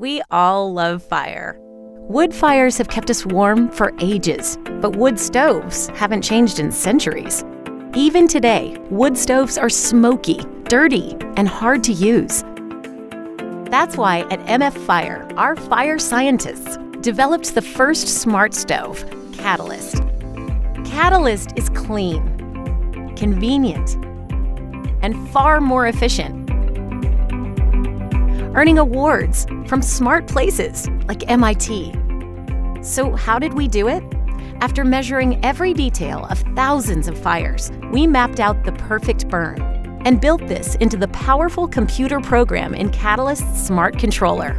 We all love fire. Wood fires have kept us warm for ages, but wood stoves haven't changed in centuries. Even today, wood stoves are smoky, dirty, and hard to use. That's why at MF Fire, our fire scientists developed the first smart stove, Catalyst. Catalyst is clean, convenient, and far more efficient earning awards from smart places like MIT. So, how did we do it? After measuring every detail of thousands of fires, we mapped out the perfect burn and built this into the powerful computer program in Catalyst's Smart Controller.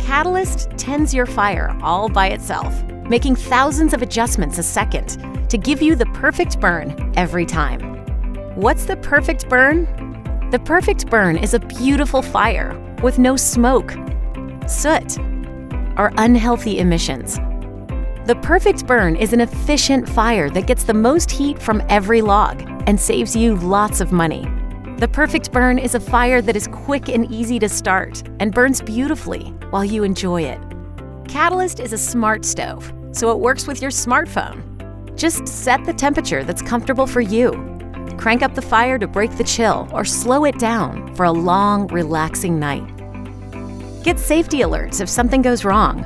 Catalyst tends your fire all by itself, making thousands of adjustments a second to give you the perfect burn every time. What's the perfect burn? The perfect burn is a beautiful fire with no smoke, soot, or unhealthy emissions. The perfect burn is an efficient fire that gets the most heat from every log and saves you lots of money. The perfect burn is a fire that is quick and easy to start and burns beautifully while you enjoy it. Catalyst is a smart stove, so it works with your smartphone. Just set the temperature that's comfortable for you Crank up the fire to break the chill or slow it down for a long, relaxing night. Get safety alerts if something goes wrong.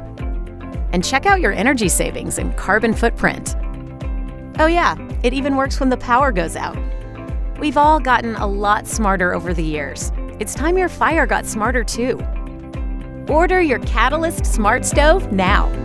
And check out your energy savings and carbon footprint. Oh, yeah, it even works when the power goes out. We've all gotten a lot smarter over the years. It's time your fire got smarter too. Order your Catalyst Smart Stove now.